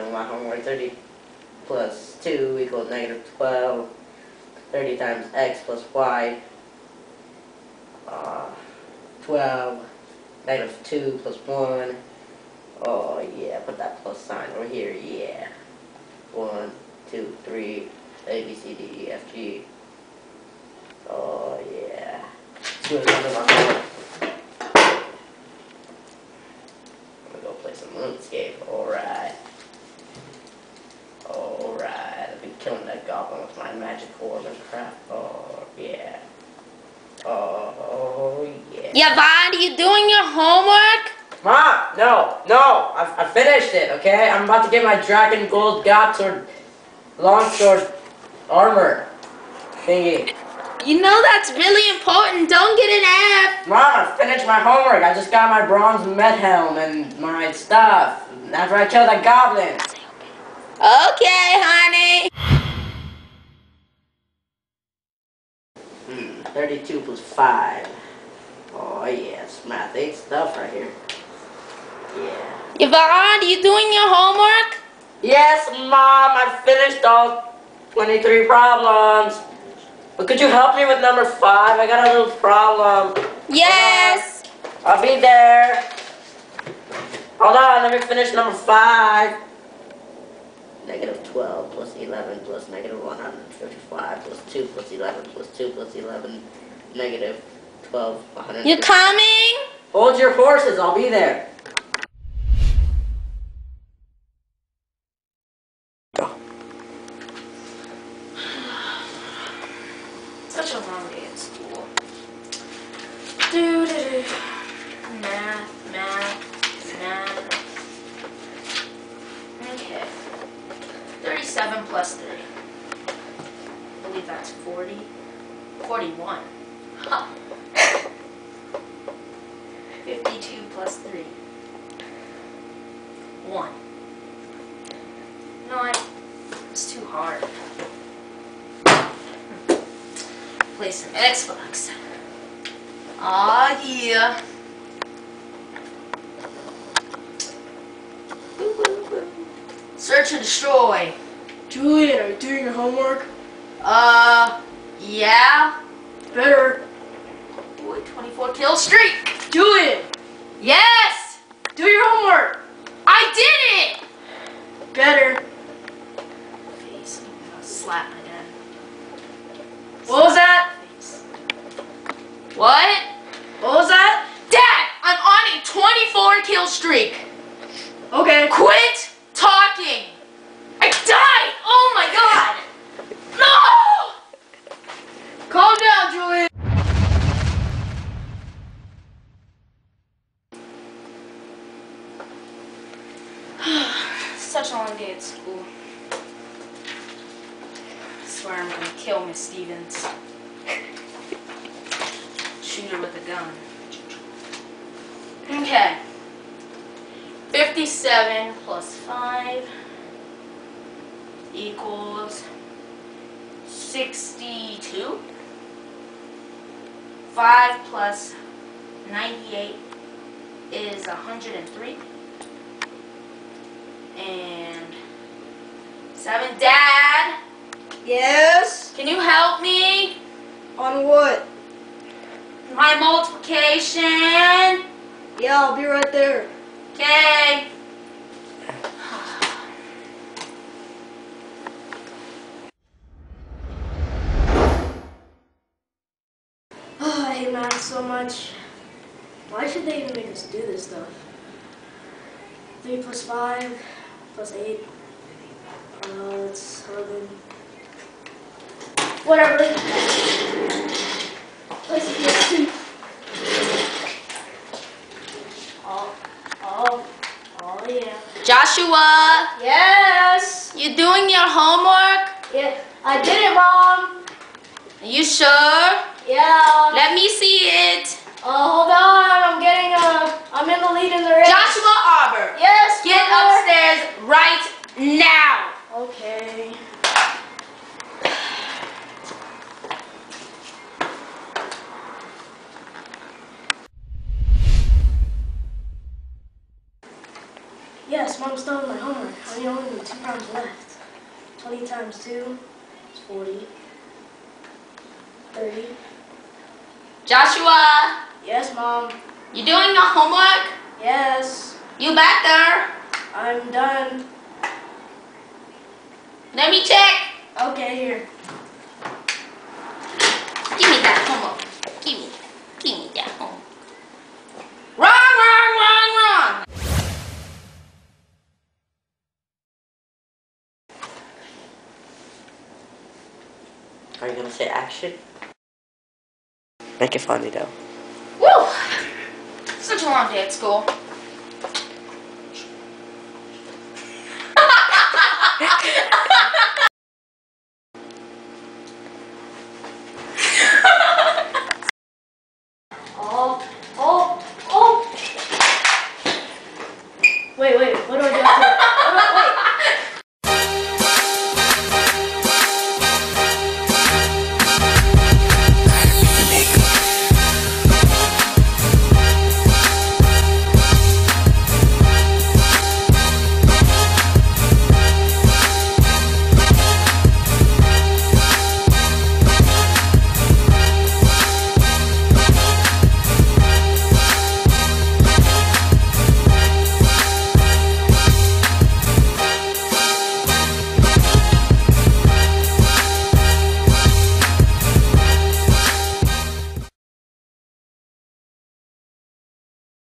on my homework. 30 plus 2 equals negative 12. 30 times x plus y. Uh, 12. Negative 2 plus 1. Oh, yeah. Put that plus sign over here. Yeah. 1, 2, 3. A, B, C, D, E, F, G. Oh, yeah. Let's do another one. I'm gonna go play. Alright. Alright. I've been killing that goblin with my magic orb and crap. Oh, yeah. Oh, yeah. Yvonne, you doing your homework? Mom, no, no, I, I finished it, okay? I'm about to get my dragon gold god sword, long sword armor thingy. You know that's really important. Don't get an F. Mom, I finished my homework. I just got my bronze med helm and my stuff after I killed that goblin. Okay, honey. Hmm, 32 plus 5. Oh, yes, math 8 stuff right here. Yeah. Yvonne, you doing your homework? Yes, Mom, I finished all 23 problems. But could you help me with number 5? I got a little problem. Yes. I'll be there. Hold on, let me finish number 5. Negative 12 plus 11 plus negative 155 plus 2 plus 11 plus 2 plus 11 negative 12 100. You coming? Hold your horses, I'll be there. Such a long day at school. Do do do. Math, math, math. Okay. 37 plus 3. I believe that's 40. 41. Huh. 52 plus 3. 1. No, I, it's too hard. Play some Xbox. Aw, yeah. Boo, boo. Search and destroy. Julian, are you doing your homework? Uh, yeah. Better. Boy, 24 kill streak. Julian, Yes! do your homework. I did it! Better. Face. Slap. What was that? What? What was that? Dad, I'm on a 24 kill streak. Okay. Quit talking. I died. Oh my god. No! Calm down, Julian. Such a long day at school. I'm gonna kill Miss Stevens. Shoot her with a gun. Okay. 57 plus 5 equals 62. 5 plus 98 is 103 and seven. Dad, Yes. can you help me? On what? My multiplication. Yeah, I'll be right there. Okay. Oh, I hate math so much. Why should they even make us do this stuff? 3 plus 5 plus 8. Oh, that's 11. Whatever. Let's two. Oh, oh, oh yeah. Joshua, Yes. you doing your homework? Yeah, I did it, Mom. Are you sure? Yeah. Let me see it. Uh, hold on, I'm getting a. I'm in the lead in the race. Joshua Arbor, Yes. get Mother. upstairs right now. Yes, Mom stole my homework. I only have two problems left. 20 times 2 is 40. 30. Joshua, Yes, Mom. you doing your homework? Yes. You back there? I'm done. Let me check. Okay, here. Give me that homework. Give me, give me that homework. Wrong, wrong, wrong, wrong. Are you gonna say action? Make it funny though. Woo! Such a long day at school.